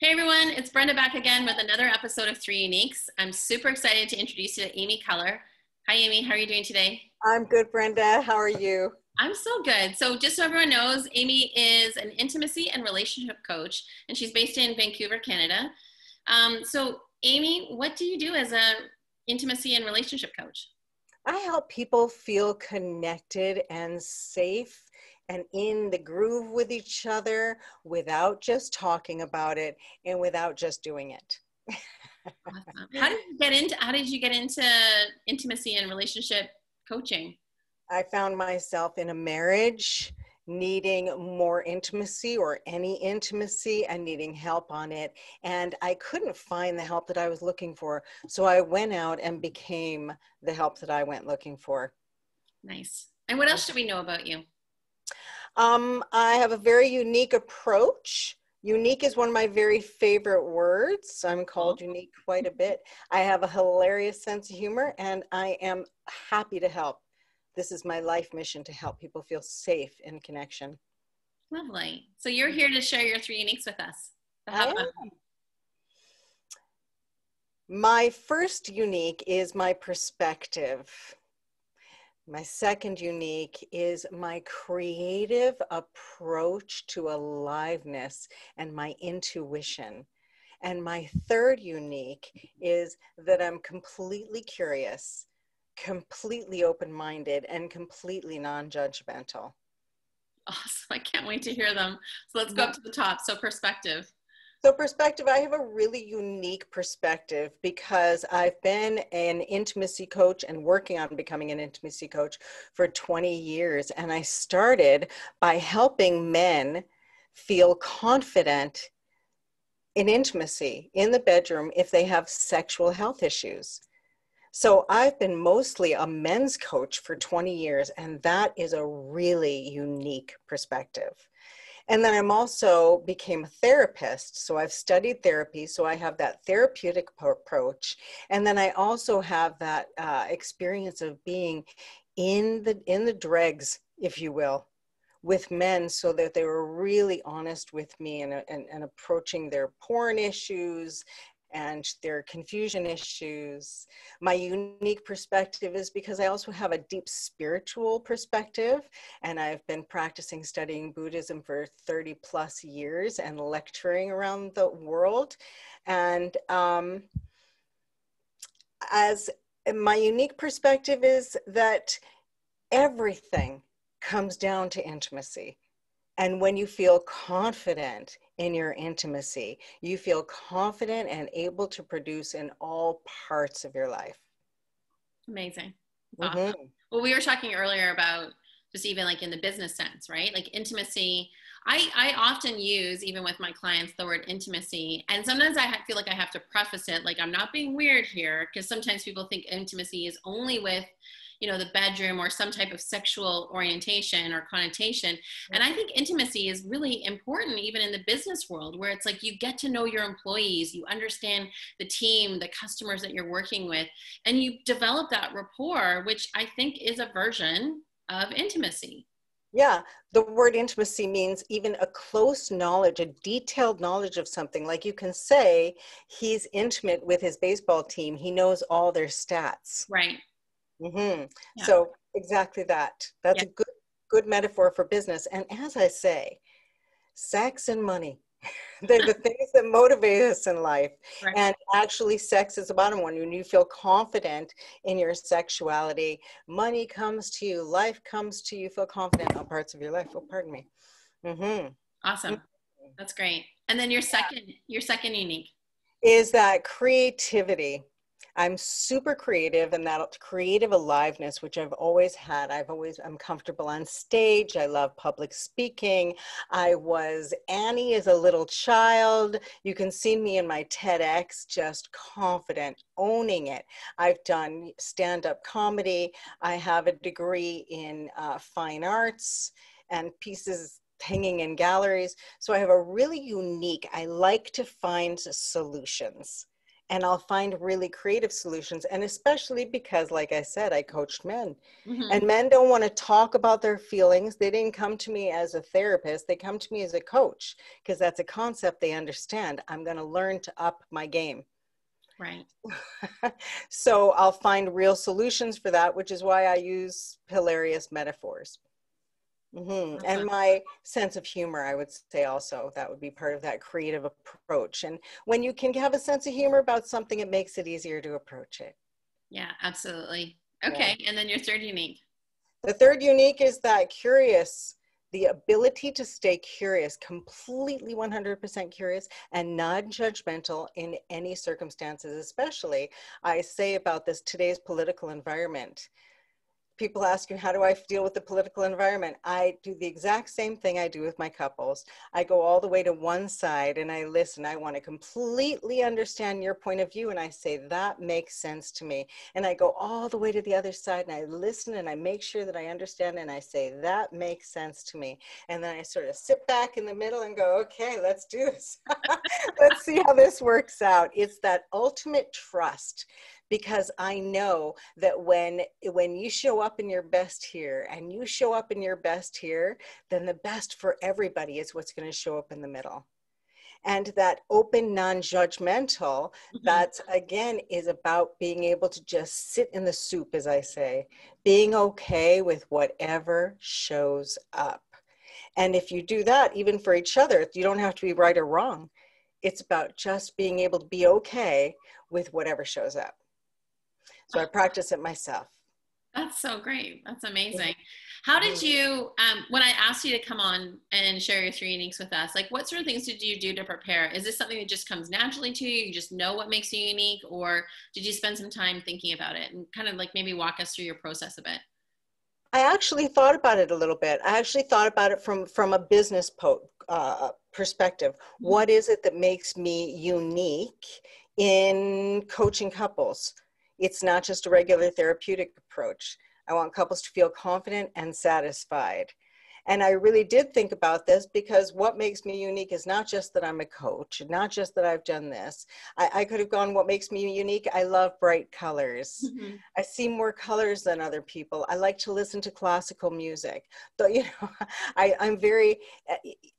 Hey everyone, it's Brenda back again with another episode of Three Uniques. I'm super excited to introduce you to Amy Color. Hi Amy, how are you doing today? I'm good, Brenda. How are you? I'm so good. So, just so everyone knows, Amy is an intimacy and relationship coach, and she's based in Vancouver, Canada. Um, so, Amy, what do you do as a intimacy and relationship coach? I help people feel connected and safe and in the groove with each other without just talking about it and without just doing it. awesome. How did you get into how did you get into intimacy and relationship coaching? I found myself in a marriage needing more intimacy or any intimacy and needing help on it. And I couldn't find the help that I was looking for. So I went out and became the help that I went looking for. Nice. And what else should we know about you? Um, I have a very unique approach. Unique is one of my very favorite words. I'm called unique quite a bit. I have a hilarious sense of humor and I am happy to help. This is my life mission to help people feel safe in connection. Lovely. So you're here to share your three uniques with us. My first unique is my perspective. My second unique is my creative approach to aliveness and my intuition. And my third unique is that I'm completely curious, completely open minded, and completely non judgmental. Awesome. I can't wait to hear them. So let's go up to the top. So, perspective. So, perspective, I have a really unique perspective because I've been an intimacy coach and working on becoming an intimacy coach for 20 years. And I started by helping men feel confident in intimacy in the bedroom if they have sexual health issues. So I've been mostly a men's coach for 20 years, and that is a really unique perspective. And then I'm also became a therapist. So I've studied therapy. So I have that therapeutic approach. And then I also have that uh, experience of being in the in the dregs, if you will, with men so that they were really honest with me and, and, and approaching their porn issues and their confusion issues. My unique perspective is because I also have a deep spiritual perspective, and I've been practicing studying Buddhism for 30 plus years and lecturing around the world. And um, as my unique perspective is that everything comes down to intimacy. And when you feel confident in your intimacy. You feel confident and able to produce in all parts of your life. Amazing. Awesome. Mm-hmm. Well, we were talking earlier about just even like in the business sense, right? Like intimacy. I, I often use, even with my clients, the word intimacy. And sometimes I feel like I have to preface it, like I'm not being weird here, because sometimes people think intimacy is only with you know the bedroom or some type of sexual orientation or connotation and i think intimacy is really important even in the business world where it's like you get to know your employees you understand the team the customers that you're working with and you develop that rapport which i think is a version of intimacy yeah, the word intimacy means even a close knowledge, a detailed knowledge of something. Like you can say he's intimate with his baseball team, he knows all their stats. Right. Mm-hmm. Yeah. So exactly that. That's yeah. a good good metaphor for business. And as I say, sex and money. They're the things that motivate us in life. Right. And actually, sex is the bottom one. When you feel confident in your sexuality, money comes to you, life comes to you, feel confident in all parts of your life. Oh, pardon me. Mm-hmm. Awesome. Mm-hmm. That's great. And then your second, your second unique is that creativity. I'm super creative and that creative aliveness, which I've always had. I've always, I'm comfortable on stage. I love public speaking. I was Annie as a little child. You can see me in my TEDx, just confident, owning it. I've done stand up comedy. I have a degree in uh, fine arts and pieces hanging in galleries. So I have a really unique, I like to find solutions and I'll find really creative solutions. And especially because, like I said, I coached men, mm-hmm. and men don't want to talk about their feelings. They didn't come to me as a therapist, they come to me as a coach because that's a concept they understand. I'm going to learn to up my game. Right. so I'll find real solutions for that, which is why I use hilarious metaphors. Mm-hmm. And my sense of humor, I would say also, that would be part of that creative approach. And when you can have a sense of humor about something, it makes it easier to approach it. Yeah, absolutely. Okay. Yeah. And then your third unique. The third unique is that curious, the ability to stay curious, completely 100% curious and non judgmental in any circumstances, especially I say about this today's political environment people ask you, how do I deal with the political environment? I do the exact same thing I do with my couples. I go all the way to one side and I listen. I want to completely understand your point of view. And I say, that makes sense to me. And I go all the way to the other side and I listen and I make sure that I understand. And I say, that makes sense to me. And then I sort of sit back in the middle and go, okay, let's do this. let's see how this works out. It's that ultimate trust because I know that when when you show up in your best here and you show up in your best here, then the best for everybody is what's going to show up in the middle. And that open, non-judgmental, mm-hmm. that again is about being able to just sit in the soup, as I say, being okay with whatever shows up. And if you do that, even for each other, you don't have to be right or wrong. It's about just being able to be okay with whatever shows up. So I practice it myself. That's so great. That's amazing. How did you, um, when I asked you to come on and share your three uniques with us, like what sort of things did you do to prepare? Is this something that just comes naturally to you? You just know what makes you unique, or did you spend some time thinking about it and kind of like maybe walk us through your process a bit? I actually thought about it a little bit. I actually thought about it from from a business po- uh, perspective. Mm-hmm. What is it that makes me unique in coaching couples? It's not just a regular therapeutic approach. I want couples to feel confident and satisfied. And I really did think about this because what makes me unique is not just that I'm a coach, not just that I've done this. I, I could have gone, what makes me unique? I love bright colors. Mm-hmm. I see more colors than other people. I like to listen to classical music. But, you know, I, I'm very,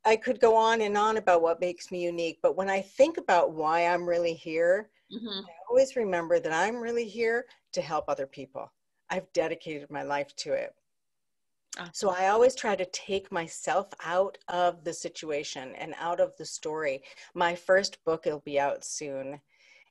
I could go on and on about what makes me unique. But when I think about why I'm really here, Mm-hmm. I always remember that I'm really here to help other people. I've dedicated my life to it. Awesome. So I always try to take myself out of the situation and out of the story. My first book will be out soon.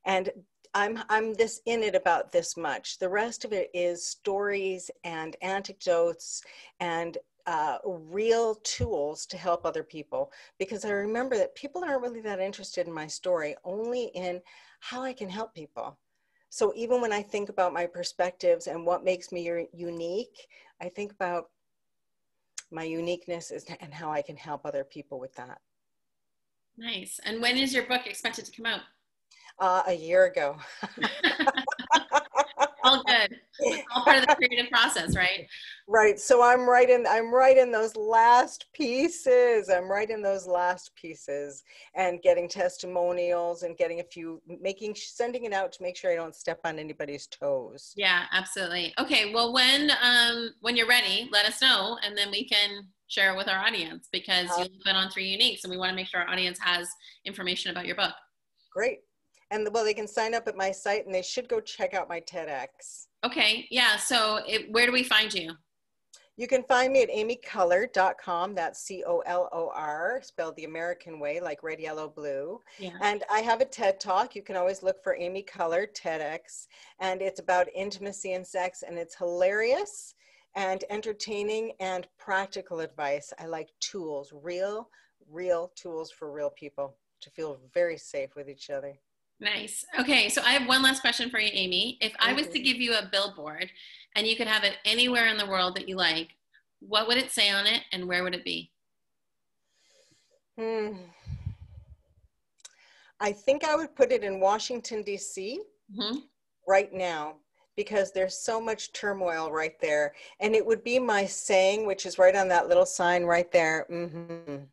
And I'm I'm this in it about this much. The rest of it is stories and anecdotes and uh, real tools to help other people because I remember that people aren't really that interested in my story, only in how I can help people. So even when I think about my perspectives and what makes me unique, I think about my uniqueness and how I can help other people with that. Nice. And when is your book expected to come out? Uh, a year ago. all good. It's all part of the creative process, right? Right. So I'm right in I'm right in those last pieces. I'm right in those last pieces and getting testimonials and getting a few making sending it out to make sure I don't step on anybody's toes. Yeah, absolutely. Okay, well when um when you're ready, let us know and then we can share it with our audience because uh, you've been on three uniques and we want to make sure our audience has information about your book. Great. And well, they can sign up at my site and they should go check out my TEDx. Okay, yeah. So it, where do we find you? You can find me at amycolor.com. That's C O L O R, spelled the American way, like red, yellow, blue. Yeah. And I have a TED talk. You can always look for Amy Color TEDx. And it's about intimacy and sex, and it's hilarious and entertaining and practical advice. I like tools, real, real tools for real people to feel very safe with each other. Nice. Okay, so I have one last question for you, Amy. If I was to give you a billboard and you could have it anywhere in the world that you like, what would it say on it and where would it be? Hmm. I think I would put it in Washington, D.C. Mm-hmm. right now because there's so much turmoil right there. And it would be my saying, which is right on that little sign right there. Mm-hmm.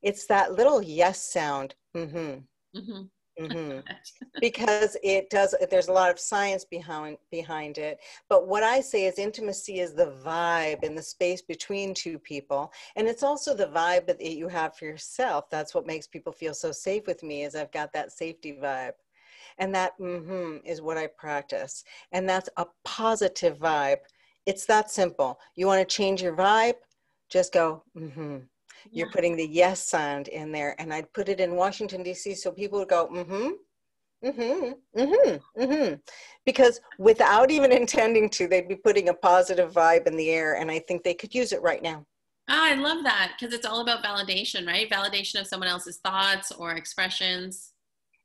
It's that little yes sound. Mm-hmm. Mm-hmm. Because it does there's a lot of science behind behind it. But what i say is intimacy is the vibe in the space between two people. And it's also the vibe that you have for yourself. That's what makes people feel so safe with me is i've got that safety vibe. And that mm-hmm is what i practice. And that's a positive vibe. It's that simple. You want to change your vibe? Just go mm-hmm you're putting the yes sound in there and i'd put it in washington d.c so people would go mm-hmm mm-hmm mm-hmm mm-hmm because without even intending to they'd be putting a positive vibe in the air and i think they could use it right now. Oh, i love that because it's all about validation right? Validation of someone else's thoughts or expressions.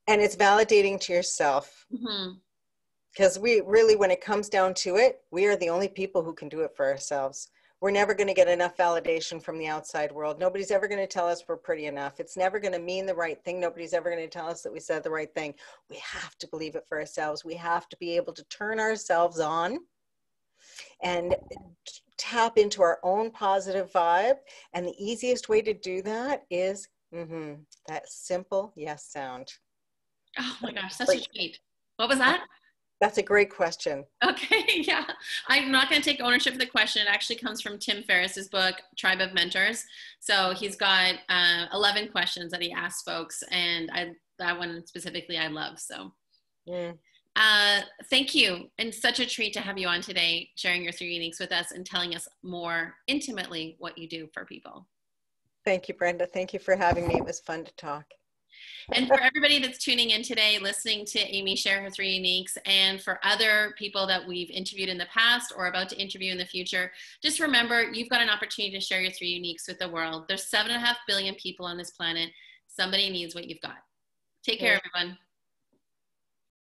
And it's validating to yourself. Because mm-hmm. we really when it comes down to it we are the only people who can do it for ourselves we're never going to get enough validation from the outside world. Nobody's ever going to tell us we're pretty enough. It's never going to mean the right thing. Nobody's ever going to tell us that we said the right thing. We have to believe it for ourselves. We have to be able to turn ourselves on and tap into our own positive vibe. And the easiest way to do that is mm-hmm, that simple yes sound. Oh my gosh, that's a treat. What was that? That's a great question. Okay, yeah. I'm not going to take ownership of the question. It actually comes from Tim Ferriss's book, Tribe of Mentors. So he's got uh, 11 questions that he asks folks, and I that one specifically I love. So, yeah. Uh, thank you, and such a treat to have you on today, sharing your three uniques with us and telling us more intimately what you do for people. Thank you, Brenda. Thank you for having me. It was fun to talk. And for everybody that's tuning in today, listening to Amy share her three uniques, and for other people that we've interviewed in the past or about to interview in the future, just remember you've got an opportunity to share your three uniques with the world. There's seven and a half billion people on this planet. Somebody needs what you've got. Take care, everyone.